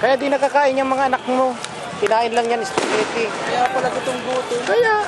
Kaya di nakakain yung mga anak mo. Kinain lang yan spaghetti. Kaya pala gutong gutom. Kaya,